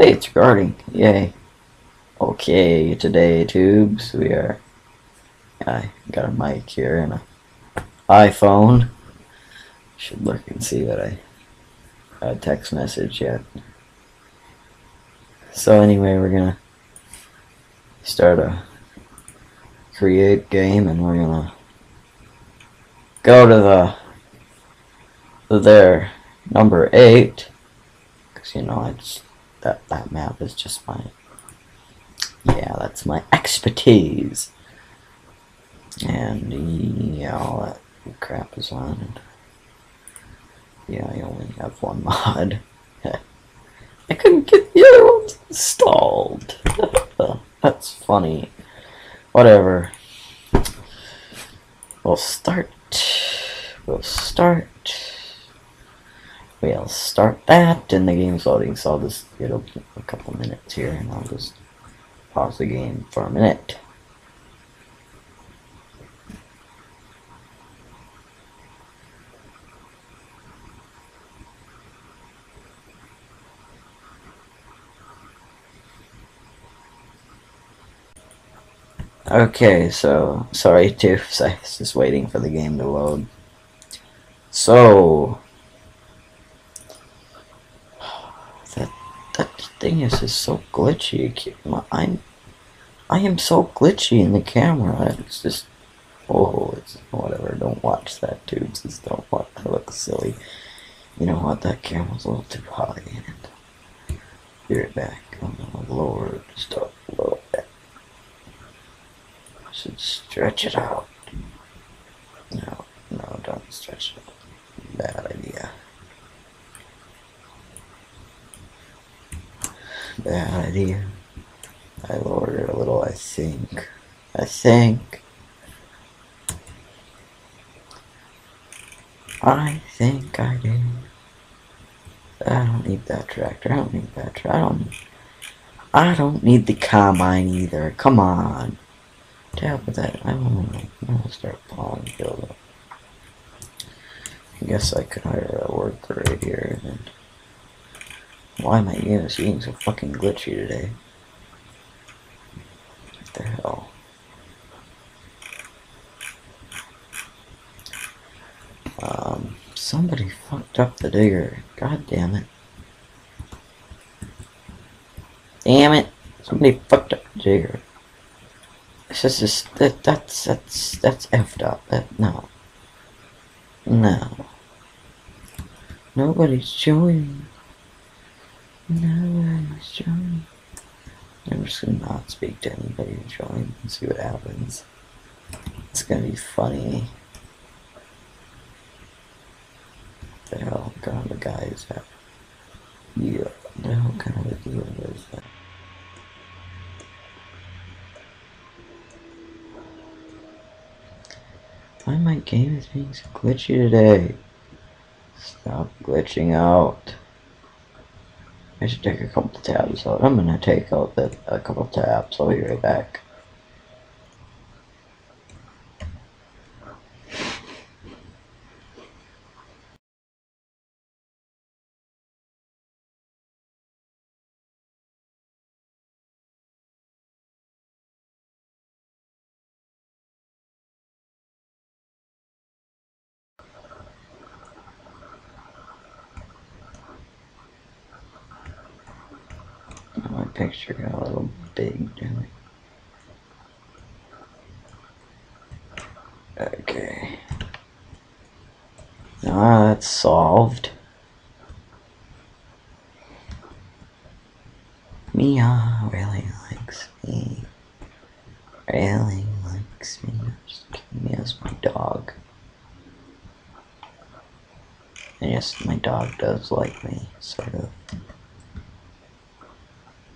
Hey, it's recording. Yay. Okay, today, tubes, we are. I got a mic here and a iPhone. Should look and see that I got a text message yet. So anyway, we're gonna start a create game and we're gonna go to the to their number eight because you know it's that that map is just my yeah that's my expertise. And yeah all that crap is on yeah I only have one mod. I couldn't get the other ones installed. That's funny. Whatever. We'll start. We'll start we'll start that and the game's loading so I'll just it'll a couple minutes here and I'll just pause the game for a minute Okay, so sorry too, I was just waiting for the game to load. So that that thing is just so glitchy. I'm I am so glitchy in the camera. It's just oh, it's whatever. Don't watch that, too. Just don't watch. I look silly. You know what? That camera's a little too high. And be right back. Oh, I'm gonna lower stuff a little bit. I should stretch it out. No, no, don't stretch it. Bad idea. Bad idea. I lowered it a little, I think. I think. I think I did. I don't need that tractor. I don't need that tractor. I don't. I don't need the combine either. Come on. Tap with that. I want to start plowing field. I guess I could hire a worker right here. And why am I being so fucking glitchy today? What the hell? Um, somebody fucked up the digger. God damn it. Damn it. Somebody fucked up the digger. Just, just that, that's, that's, that's effed up. That, no. No. Nobody's joining. Nobody's joining. I'm just gonna not speak to anybody who joins and see what happens. It's gonna be funny. What the hell kind of a guy is that? Yeah, the hell kind of a deal is that? Why my game is being so glitchy today? Stop glitching out. I should take a couple tabs out. I'm gonna take out a couple tabs. I'll be right back. My picture got a little big, didn't it? Okay. Now that's solved. Mia really likes me. Really likes me. Just kidding. Mia's my dog. And yes, my dog does like me, sort of.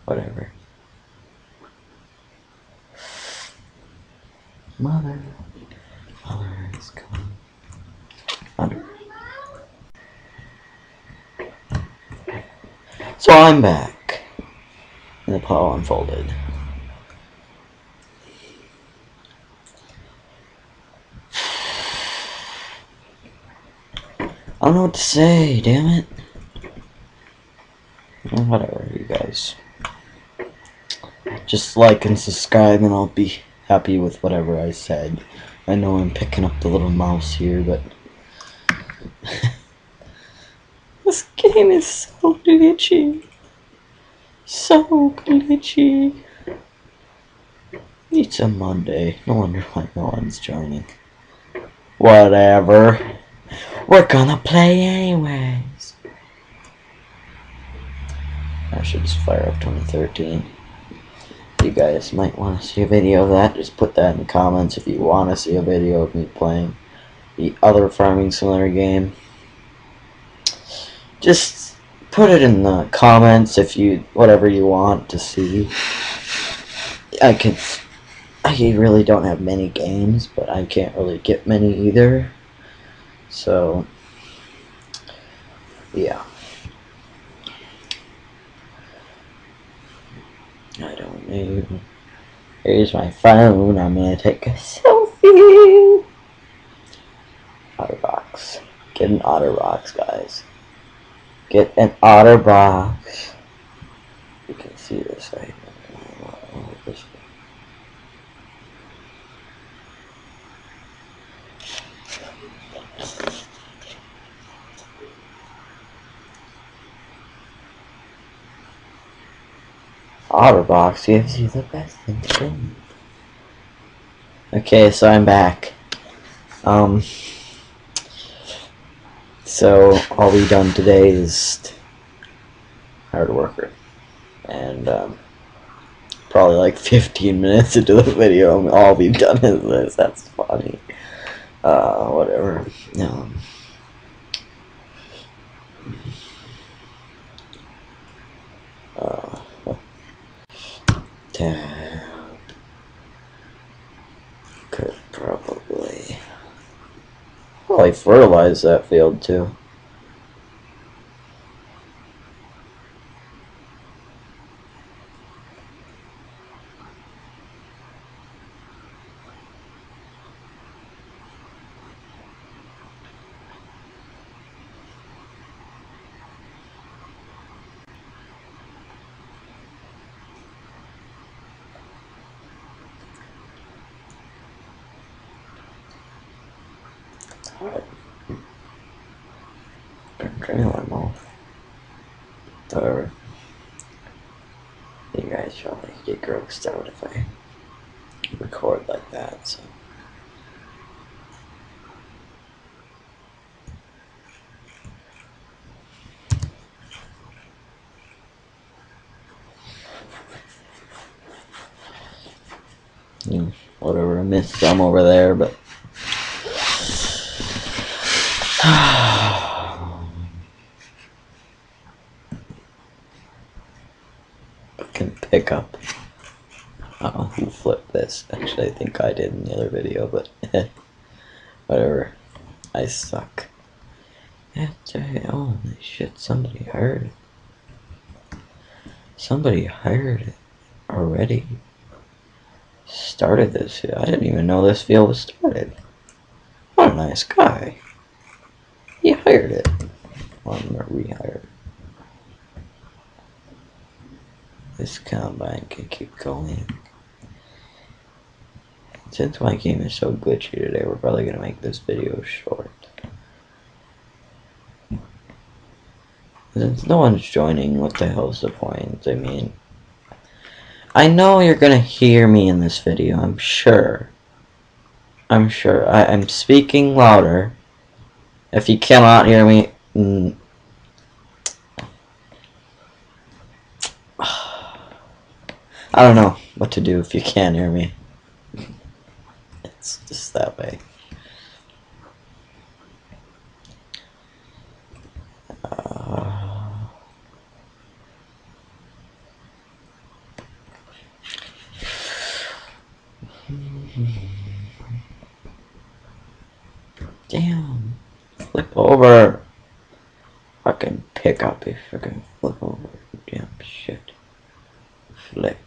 Whatever. Mother. Mother is coming. Mother. So I'm back. And the pile unfolded. I don't know to say, damn it. whatever, you guys. Just like and subscribe, and I'll be happy with whatever I said. I know I'm picking up the little mouse here, but this game is so glitchy. So glitchy. It's a Monday. No wonder why no one's joining. Whatever. We're gonna play anyways. I should just fire up 2013. You guys might want to see a video of that. Just put that in the comments if you want to see a video of me playing the other Farming Simulator game. Just put it in the comments if you, whatever you want to see. I can, I really don't have many games, but I can't really get many either. So, yeah. I don't know. Here's my phone. I'm gonna take a selfie. Otterbox. Get an Otterbox, guys. Get an Otterbox. You can see this right now. Otterbox you have to do the best thing. Okay, so I'm back. Um, so all we've done today is hard worker, and um, probably like 15 minutes into the video, all we've done is this. That's funny. Uh, whatever. Um, uh, Damn. Could probably probably fertilize that field too. Alright. Turn one off. However, you guys probably grossed out if I record like that, so. Whatever, I missed some over there, but can pick up. Oh, who flipped this? Actually, I did in the other video, but whatever. I suck. Oh, shit, somebody hired it. Somebody hired it already. Started this. I didn't even know this field was started. What a nice guy. He hired it. Well, I'm gonna rehire. This combine can keep going. Since my game is so glitchy today, we're probably gonna make this video short. Since no one's joining, what the hell's the point? I mean, I know you're gonna hear me in this video, I'm sure. I'm sure. I, I'm speaking louder. If you cannot hear me, I don't know what to do if you can't hear me. It's just that way. Damn. Flip over. Fucking pick up if I can flip over. Damn shit. Flip.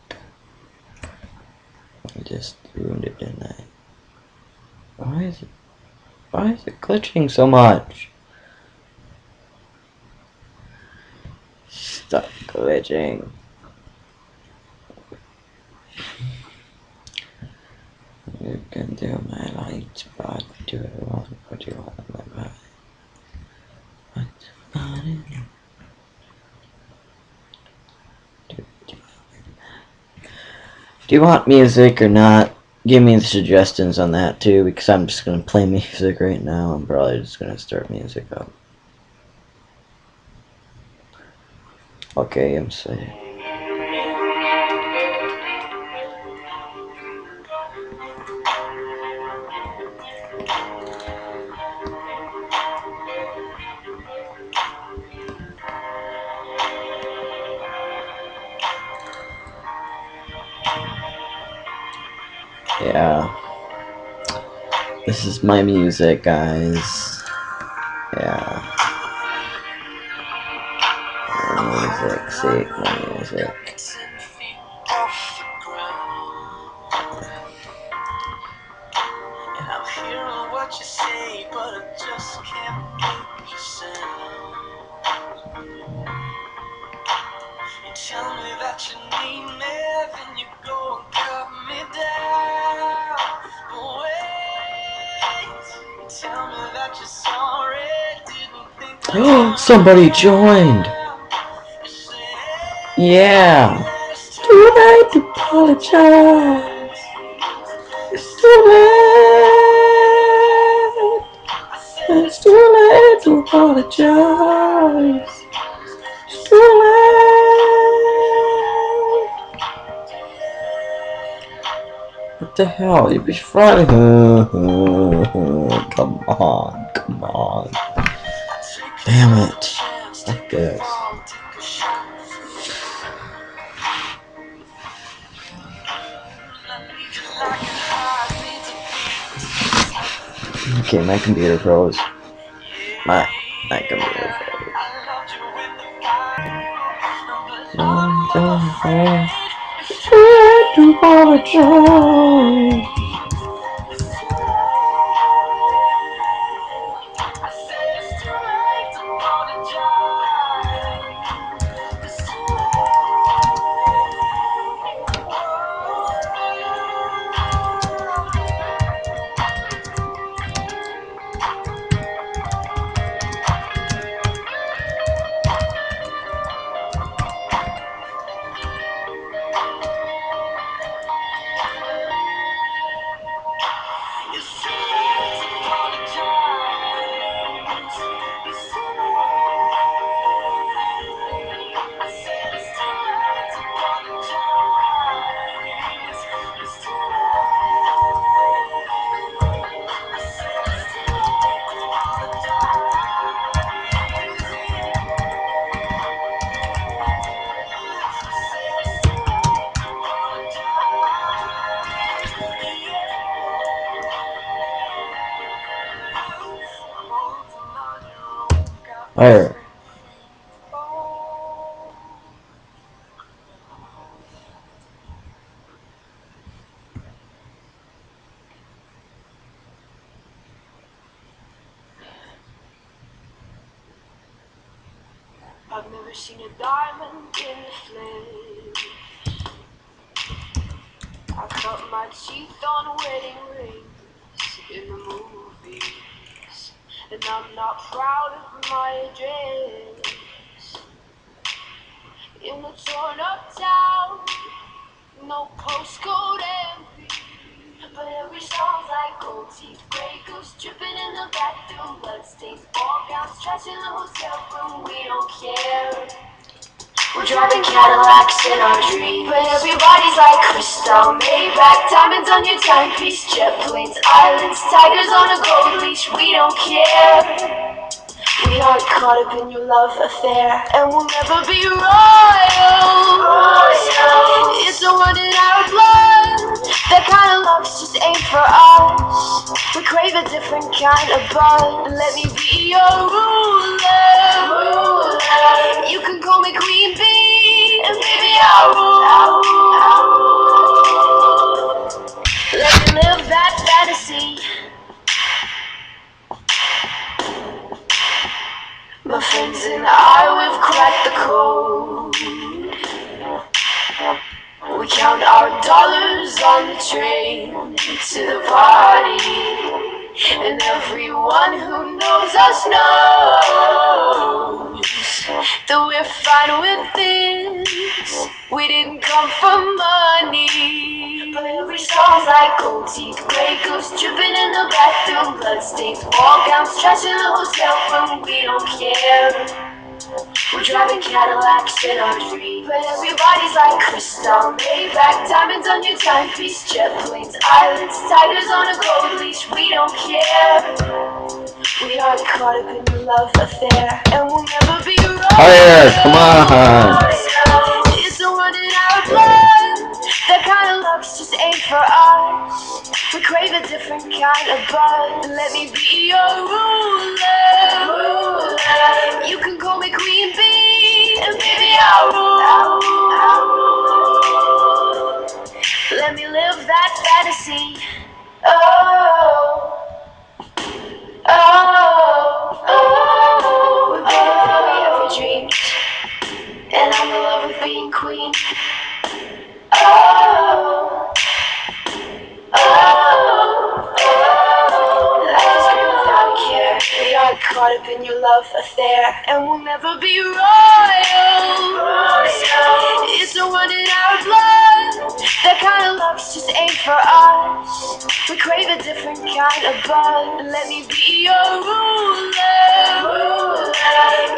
I just ruined it, I? Why is it why is it glitching so much? stuck glitching. You can do my light, but do it wrong, but you want my body. But body. Do you want music or not? Give me the suggestions on that too, because I'm just gonna play music right now. I'm probably just gonna start music up. Okay, I'm saying. This is my music, guys. Yeah. Music, seek my music. Somebody joined. Yeah. "It's too late to apologize. It's too late. It's too late to apologize. It's too late. What the hell? It was Friday. come on, come on. Damn it. Fuck this. Okay, my computer froze. My my computer froze. Mm, mm, mm. Try to apologize. I cut my teeth on wedding rings in the movies, and I'm not proud of my address. In the torn up town, no postcode envy. But every song's like gold teeth, Grey Goose dripping in the bathroom, bloodstains, ball gowns, trash in the hotel room. We don't care. We're driving Cadillacs in our dreams, but everybody's like crystal, Maybach, diamonds on your timepiece, jet planes, islands, tigers on a gold leash. We don't care. We aren't caught up in your love affair, and we'll never be royal. It's a run in our blood. That kind of love just ain't for us. We crave a different kind of buzz. Let me be your ruler. You can call me Queen Bee, and baby I'll rule. Let me live that fantasy. My friends and I, we've cracked the code. Dollars on the train to the party. And everyone who knows us knows that we're fine with this. We didn't come for money. But every song's like gold teeth, Grey Goose dripping in the bathroom, bloodstains, ball gowns, trash in the hotel room. We don't care. We're driving Cadillacs in our dreams, but everybody's like crystal, Maybach, diamonds on your timepiece, jet planes, islands, tigers on a gold leash. We don't care. We are caught up in the love affair, and we'll never be wrong. Higher, come on. Love's for us. We crave a different kind of buzz. Let me be your ruler. ruler. You can call me Queen Bee, and baby I'll rule. Let me live that fantasy. Oh, up in your love affair, and we'll never be royal. It's a run in our blood. That kind of love's just ain't for us. We crave a different kind of buzz. Let me be your ruler. ruler.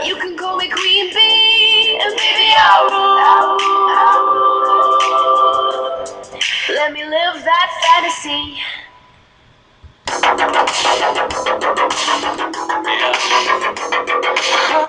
You can call me Queen Bee, and baby I'll rule. Let me live that fantasy. Yo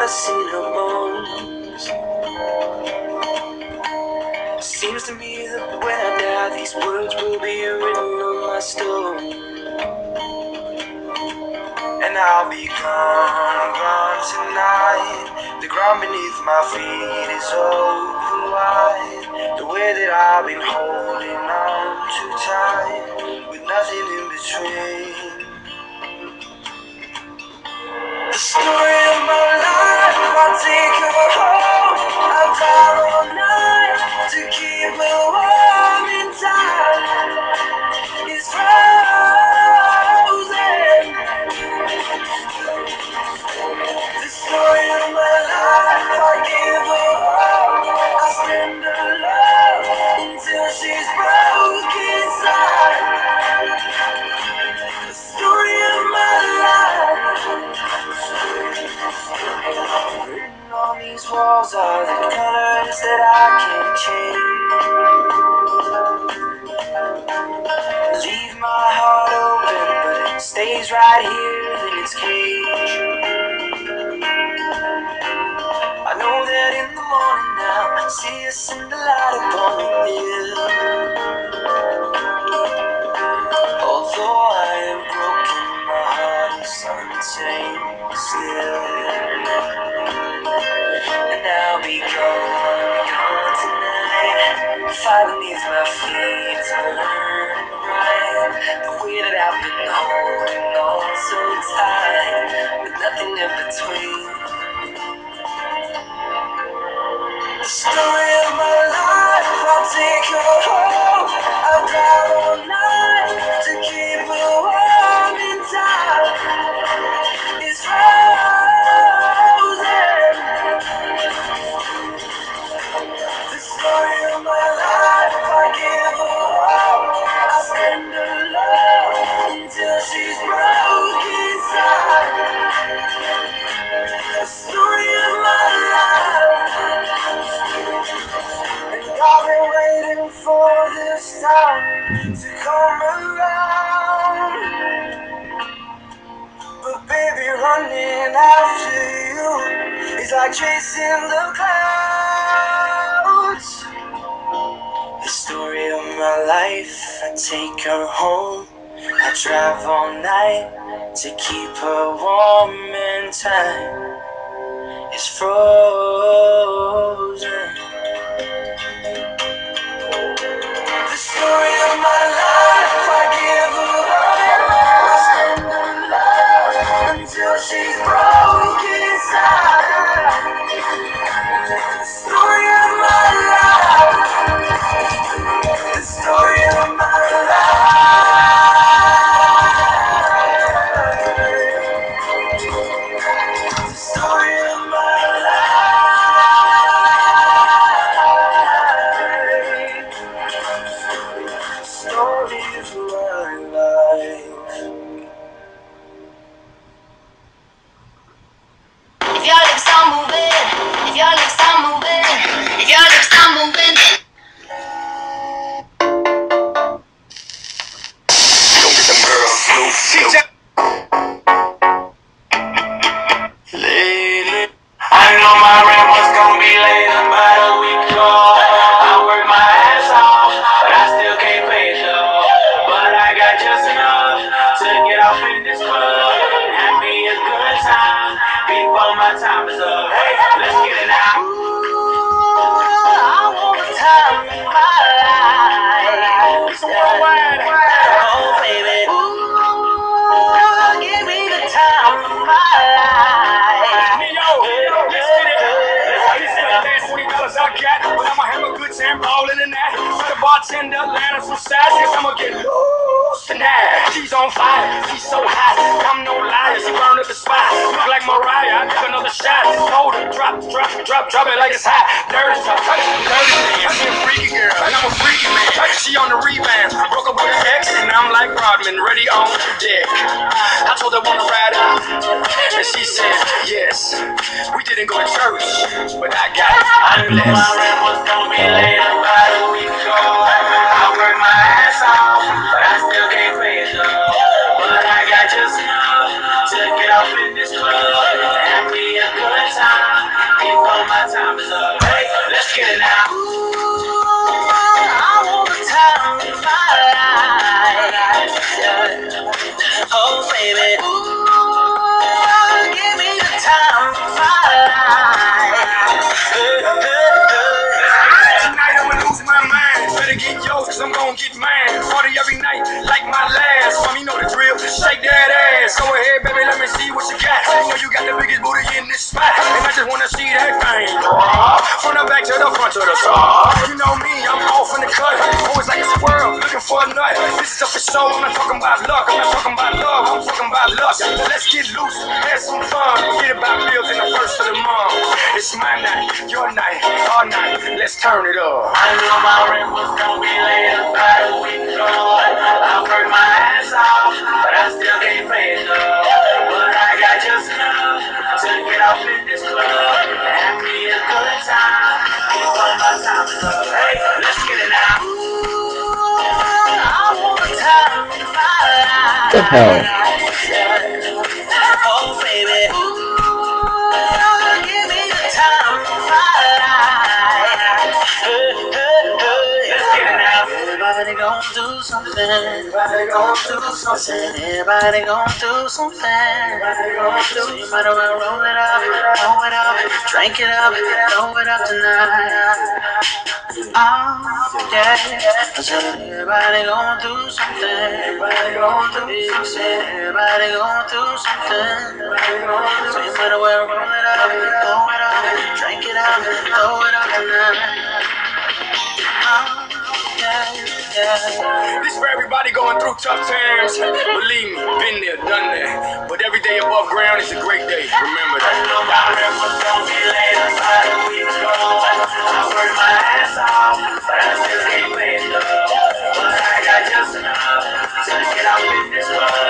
us in her bones. Seems to me that when I die, these words will be written on my stone. And I'll be gone, gone tonight. The ground beneath my feet is over wide. The way that I've been holding on too tight, with nothing in between. Story of my life, I'll take her home. I'll dial all night to keep her warm in time. It's frozen. Right here in its cage. I know that in the morning now, I see us in the light upon the hill. Although I am broken, my heart is untamed still. And I'll be gone, gone tonight. Fire beneath my feet, bright. The way that I've been holding on so tight, with nothing in between. The story of my life, I'll take her home. I'll dial all night like chasing the clouds. The story of my life, I take her home. I drive all night to keep her warm in time. It's frozen. The story of my life, I give she's broken inside. Story ass. Go ahead, baby, let me see what you got. You know you got the biggest booty in this spot. And I just wanna see that thing. To the front to the top. You know me, I'm off in the cut. Always like a squirrel, looking for a nut. This is up for show. I'm not talking about luck. I'm not talking about love. I'm talking about lust. Let's get loose, have some fun. Forget about bills in the first of the month. It's my night, your night, our night. Let's turn it up. I knew my rent was gonna be late about a week ago. I worked my ass off, but I still can't pay it though. But I got just enough to get off in this club hell? Everybody gon' do something. Everybody gon' do something. So you might as well roll it up, roll it up, drink it up, throw it up tonight. Oh, yeah. I said everybody gon' do something. Everybody gon' do something. Everybody gon' do something. So you might as well roll it up, throw it up, drink it up, throw it up tonight. Oh. This for everybody going through tough times. Believe me, been there, done that. But every day above ground is a great day. Remember I that. ago. I worked my ass off, but I still I got just enough to get off in this club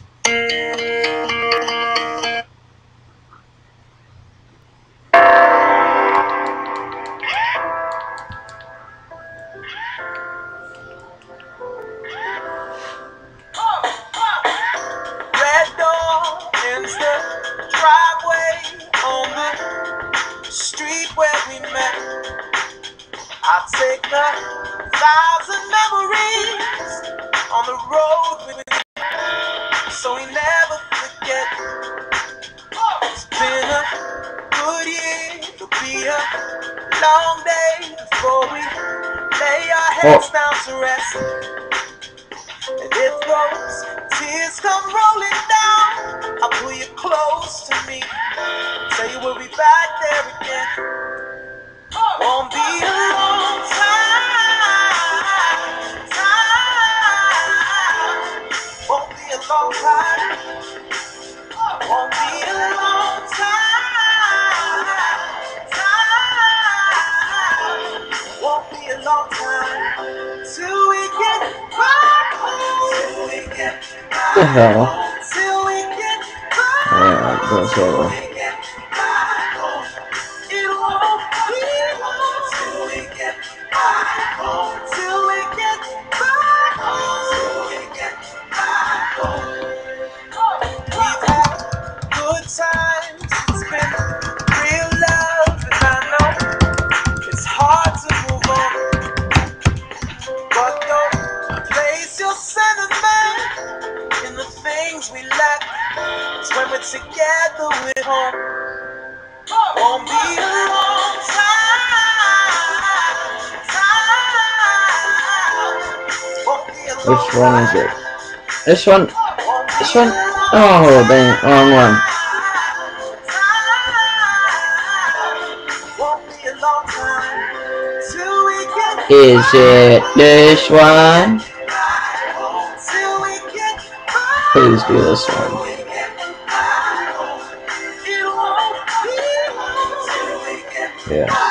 this one, this one. Oh, dang, wrong one. Is it this one? Please do this one. Yeah.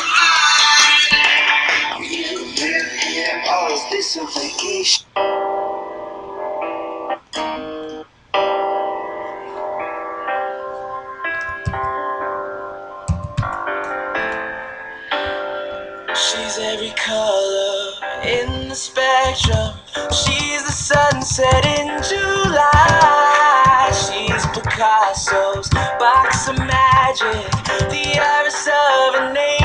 Picasso's box of magic, the iris of an angel.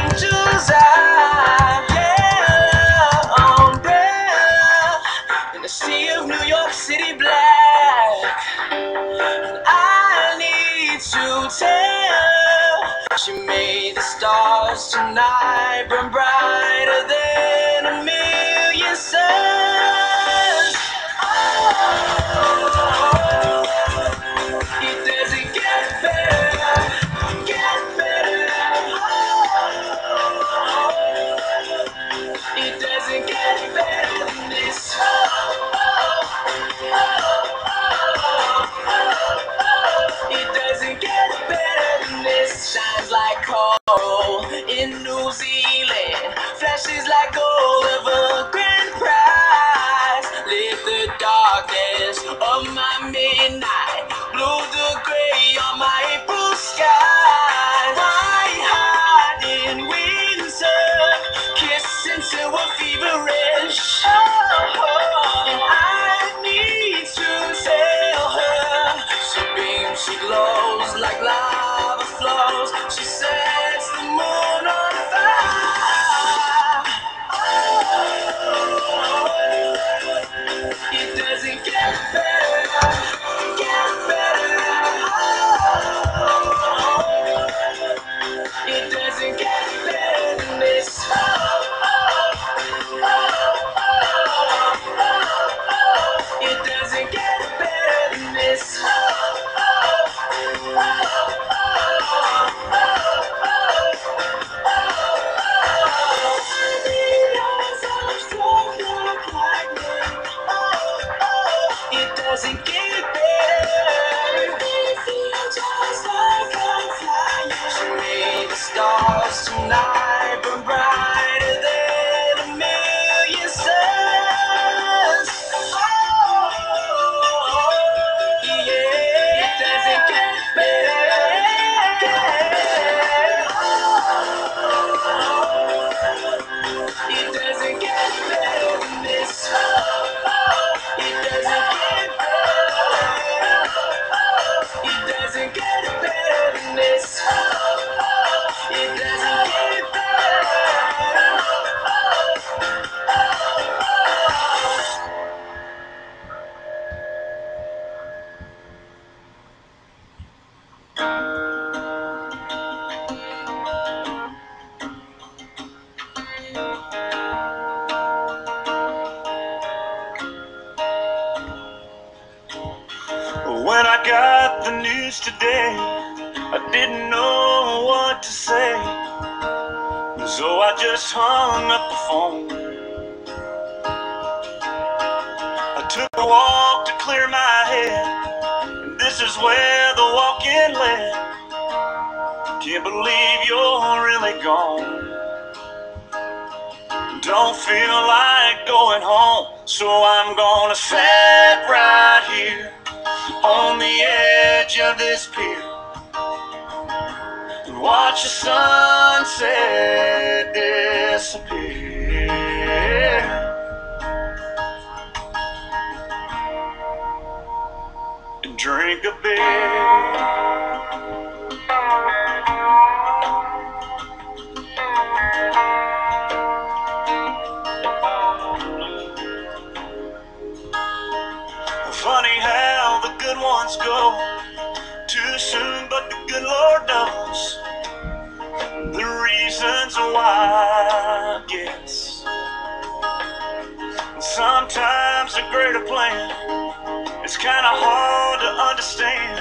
kinda hard to understand.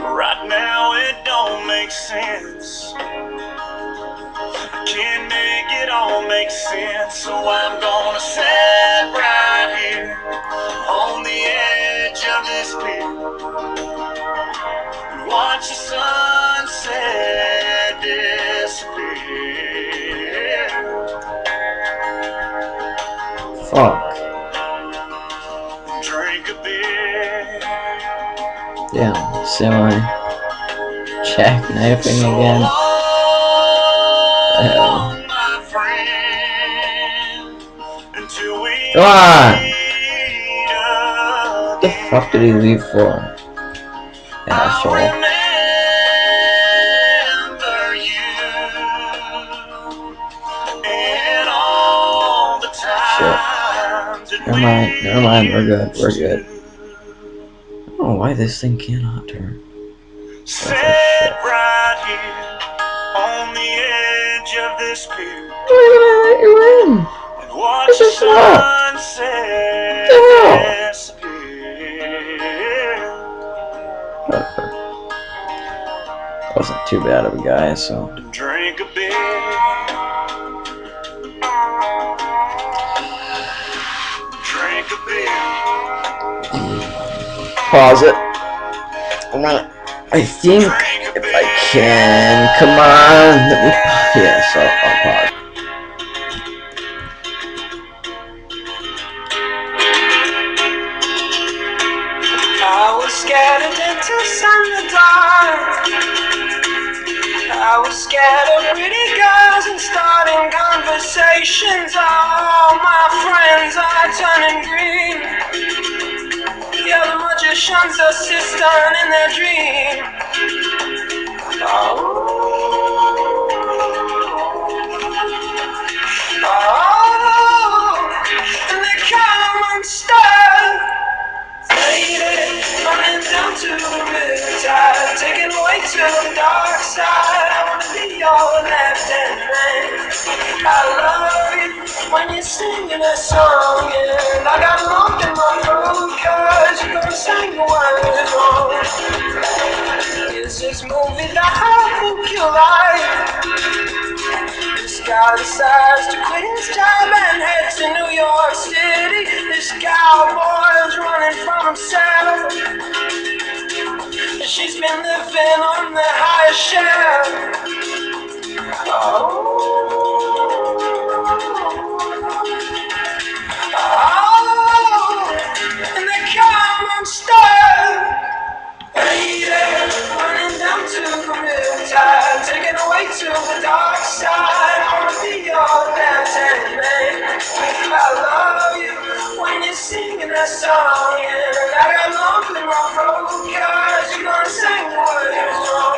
Right now it don't make sense. I can't make it all make sense, so I'm gonna sit right here on the edge of this pit watch the sunset disappear. Fuck. Oh. down, semi, jackknifing again. Uh -oh. Come on! What the fuck did he leave for? Asshole. Shit. Never mind, never mind, we're good, we're good why this thing cannot turn. Sit right here on the edge of this pier. Look at that, you're in. And watch it's just the sunset disappear. Wasn't too bad of a guy, so. Drink a beer. pause it. I I think if I can, come on, let me, yeah, I'll pause. I was the dark. I was scared of pretty girls and starting conversations. All my friends are turning green. Magicians are sistering in their dream. Oh, Oh. and they come unstuck. Lady, running down to the riptide, taken away to the dark side. Your left hand man. I love you when you're singing a song, and I got lump in my throat 'cause you're gonna sing the words wrong. Is this movie that I think you like? This guy decides to quit his job and head to New York City. This cowboy's running from himself. And she's been living on the highest shelf. Song, and I got in my throat 'cause you're gonna sing the words wrong.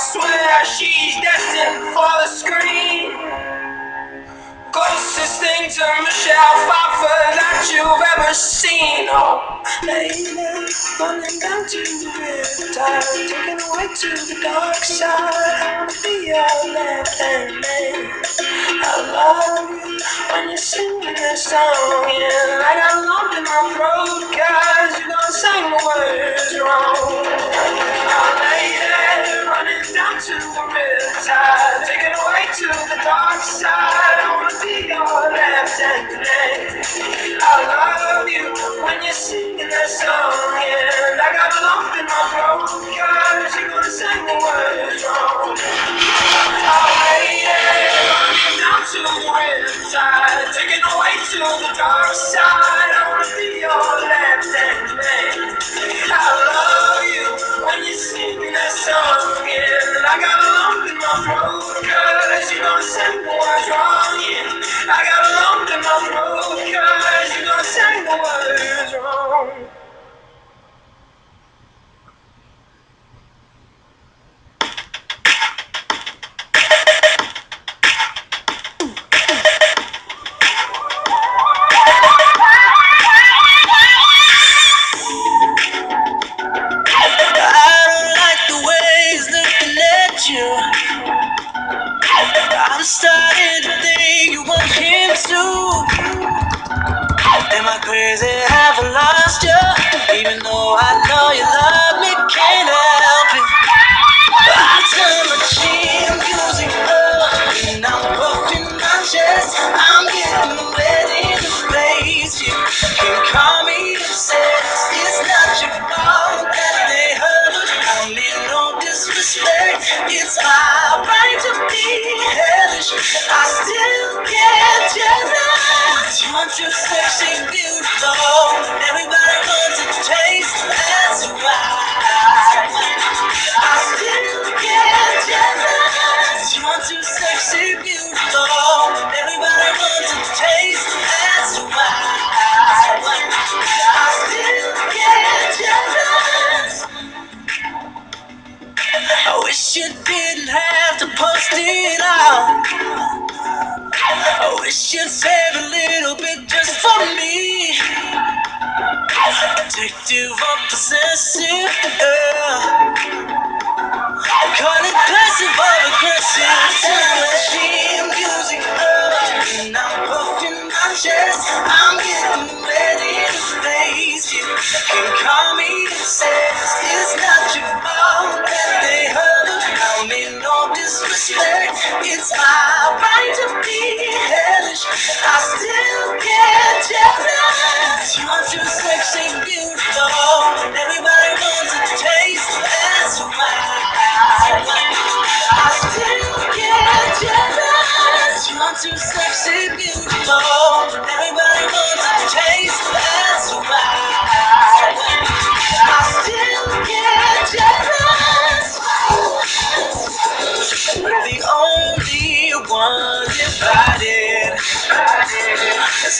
Swear she's destined for the screen. Closest thing to Michelle Pfeiffer that you've ever seen. Oh, lady, running down to the riptide, taken away to the dark side. I wanna be your left hand man. I love you when you're singing this song, and I got a lump in my throat 'cause you're gonna sing the words wrong. Down to the riptide, taken away to the dark side. I wanna be your left hand man. I love you when you're singing that song, and I got a lump in my throat 'cause you're gonna sing the words wrong. Running down to the taken away to the dark side. I wanna be your left hand man. I love you when you're singing that song, and I got a lump in my sing the wrong. I got a lump in my sing the wrong.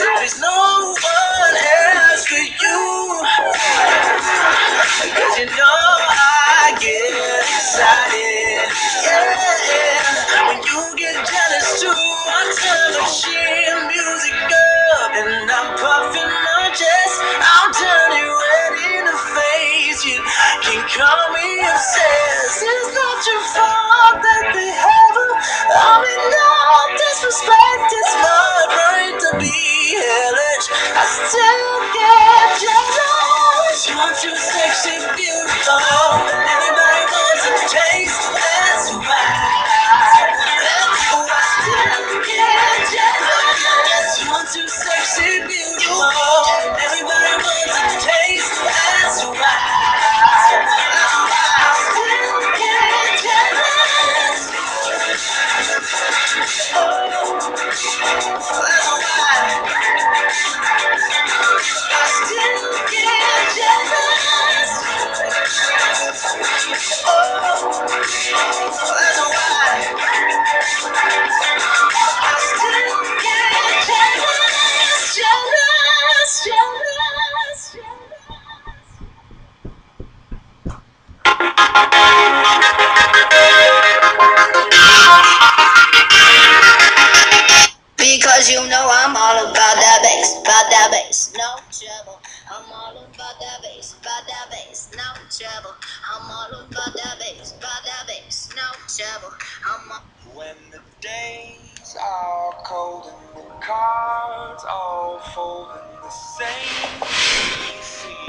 There is no 감사합니다.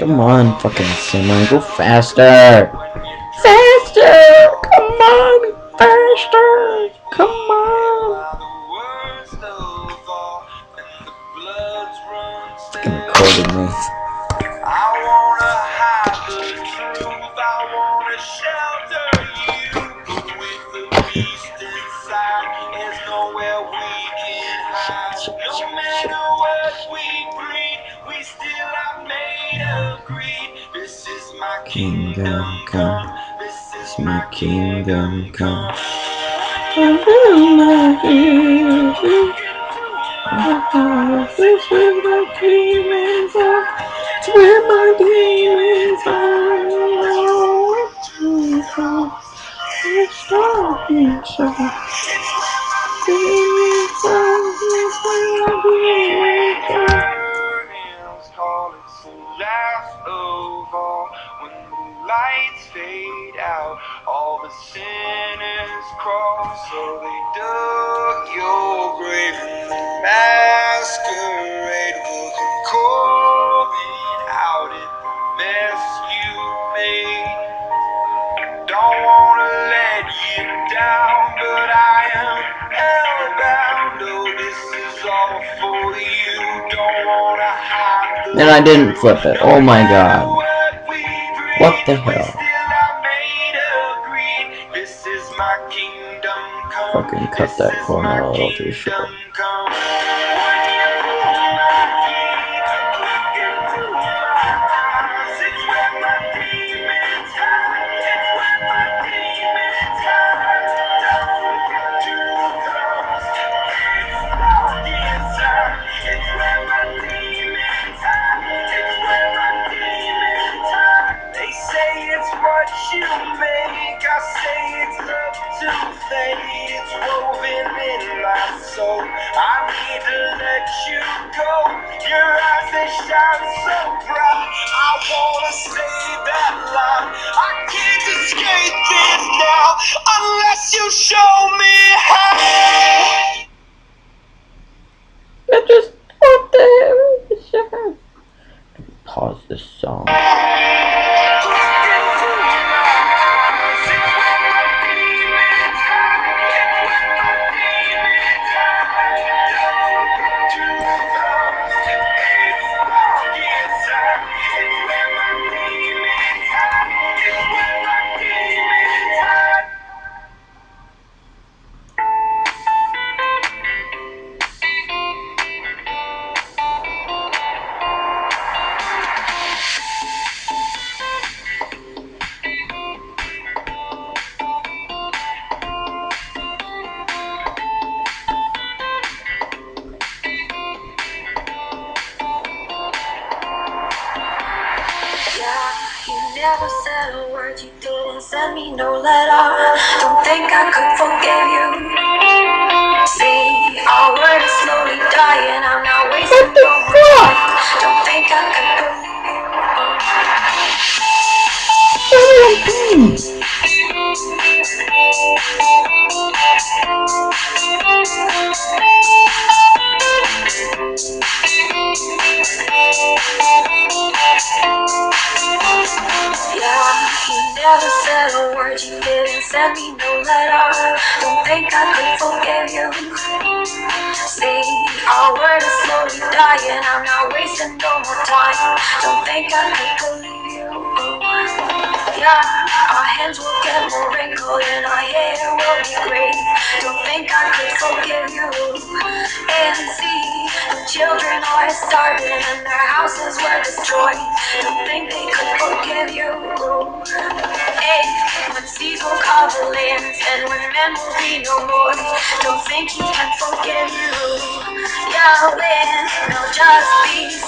Come on, fucking semi, go faster! Faster! Come on, faster! Come on! Fucking recording me. my kingdom come. It's my kingdom come. This where my demons are. It's where my demons are. Stop yourself. sinners cross, so they dug your grave the masquerade out the mess you made. I don't wanna let you down, but I am hellbound. Oh, this is all for you. Don't wanna hide. And I didn't flip it. Oh my god. What the hell? fucking cut that corner a little too short.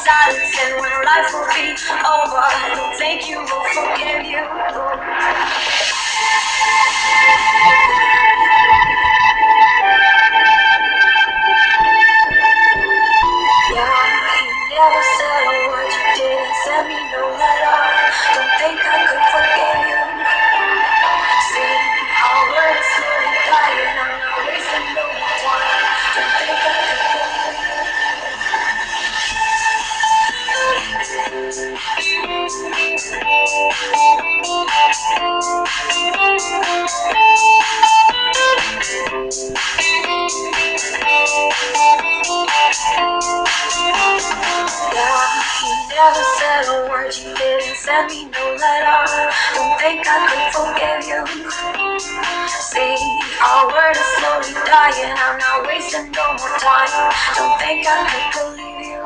Silence and when life will be over. Think you will forgive you. Send me no letter. Don't think I could forgive you. See, our word is slowly dying, I'm not wasting no more time. Don't think I could believe you.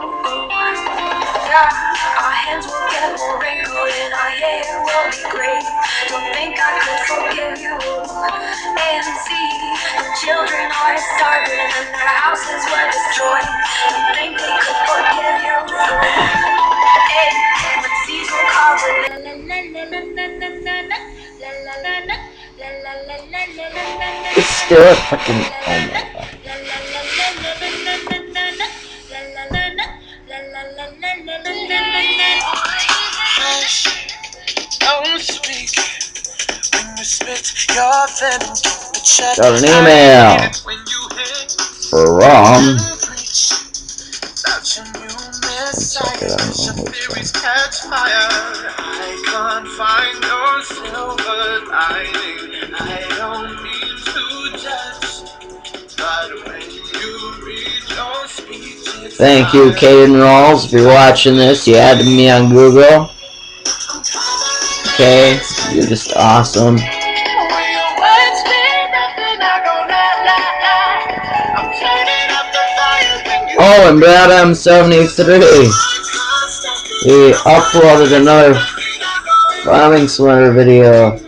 Yeah, our hands will get more wrinkled and our hair will be gray. Don't think I could forgive you. And see, the children are starving and their houses were destroyed. Don't think they could forgive you. Hey, It's still a fucking. Oh my god. Don't speak when you Thank you. Caden Rawls. If you're watching this, you added me on Google. Okay, you're just awesome. Fire when Oh, and Brad M73. He uploaded another Farming Simulator video.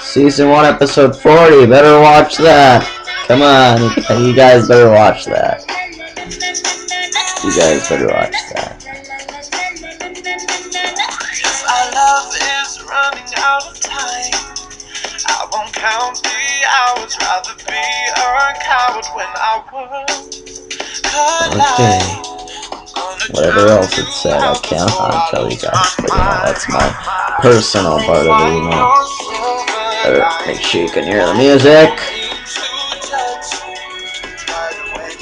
Season 1, episode 40. Better watch that. Come on, you guys better watch that. You guys better watch that. Our love is running out of time, I won't count the hours. Rather be a coward when worlds Okay. Whatever else it said, I cannot tell you guys, but you know, that's my personal part of the email. Better make sure you can hear the music.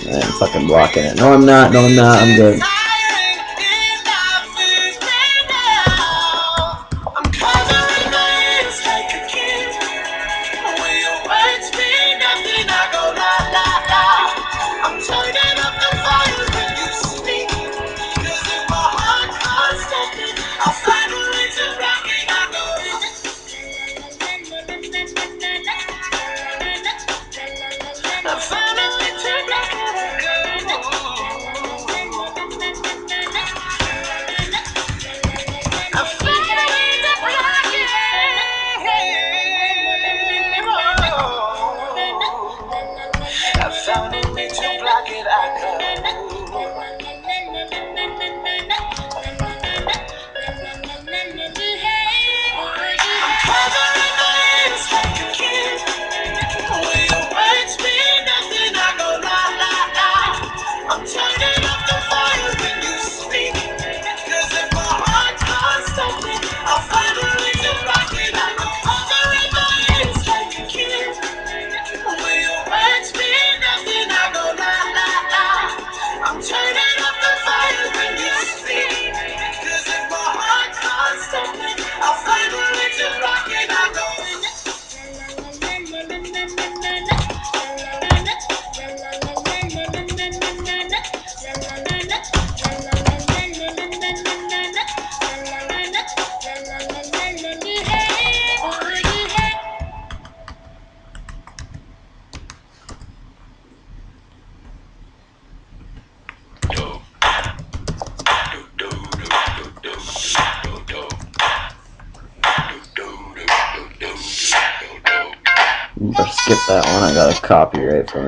And I'm fucking blocking it. No, I'm not. No, I'm not. I'm good.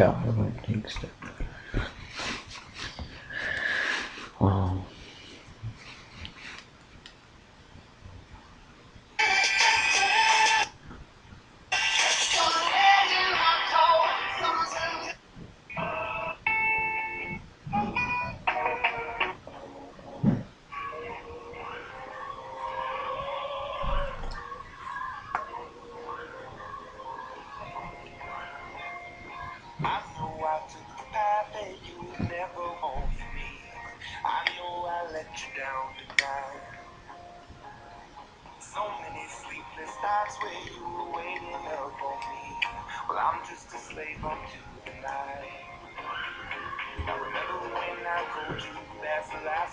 cow. Everyone thinks that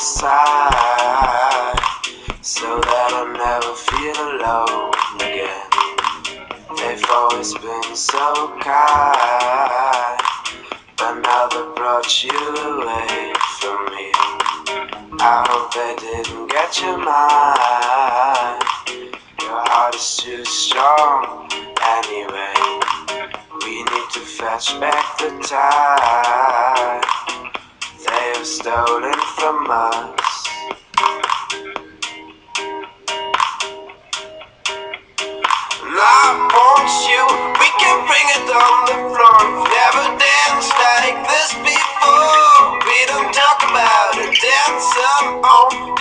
side so that I'll never feel alone again. They've always been so kind, but now they brought you away from me. I hope they didn't get your mind. Your heart is too strong anyway. We need to fetch back the time have stolen from us. And I you, we can bring it on the floor. Never danced like this before. We don't talk about it, dance on,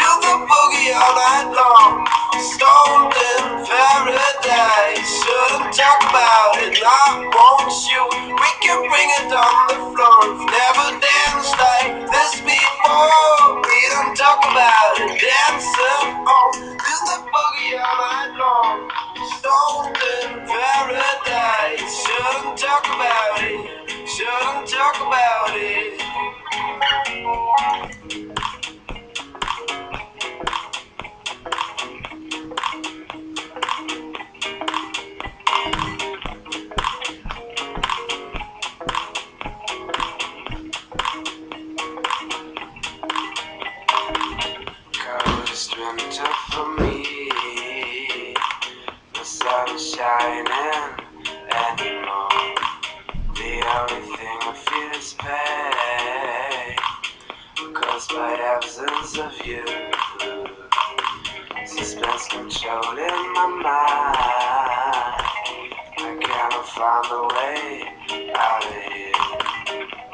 in paradise, shouldn't talk about it. I want you, we can bring it on the floor. Never danced like this before. We don't talk about it, dance on, do the boogie all night long. Stoned in paradise, shouldn't talk about it, shouldn't talk about it. Shining anymore. The only thing I feel is pain. Caused by absence of you. Suspense controlling my mind. I cannot find a way out of here.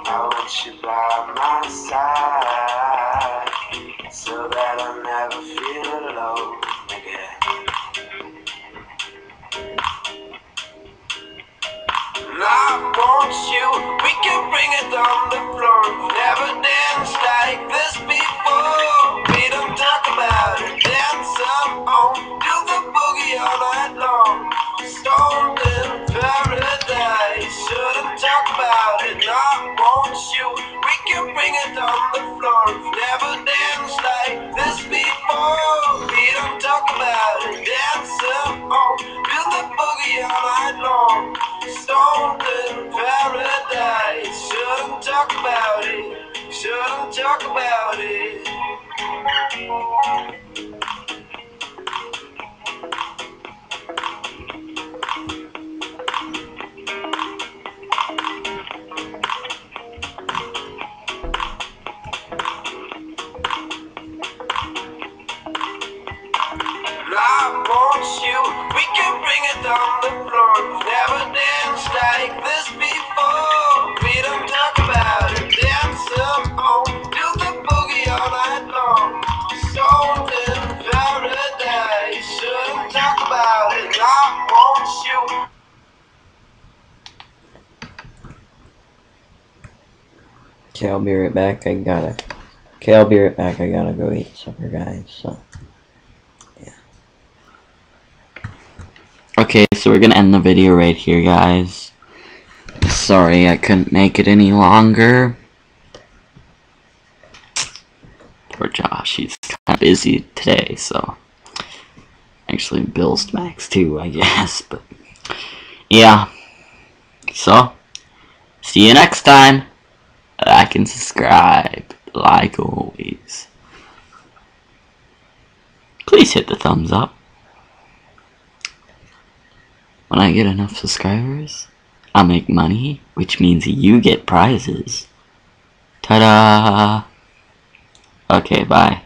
I want you by my side so that I'll never feel alone again. I want you, we can bring it on the floor. Never danced like this before. We don't talk about it, dance up on, do the boogie all night long. Paradise, shouldn't talk about it. I want you, we can bring it on the floor. Talk about it, shouldn't talk about it. I'll be right back. I gotta. Okay, I'll be right back. I gotta go eat supper, guys. So, yeah. Okay, so we're gonna end the video right here, guys. Sorry, I couldn't make it any longer. Poor Josh, he's kind of busy today, so. Actually, Bill's Max too, I guess, but. Yeah. So, see you next time like and subscribe like always. Please hit the thumbs up. When I get enough subscribers, I'll make money, which means you get prizes. Ta-da! Okay, bye.